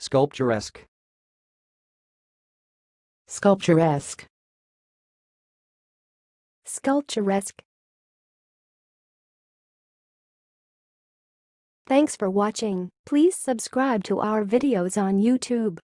Sculpturesque. Sculpturesque. Sculpturesque. Thanks for watching. Please subscribe to our videos on YouTube.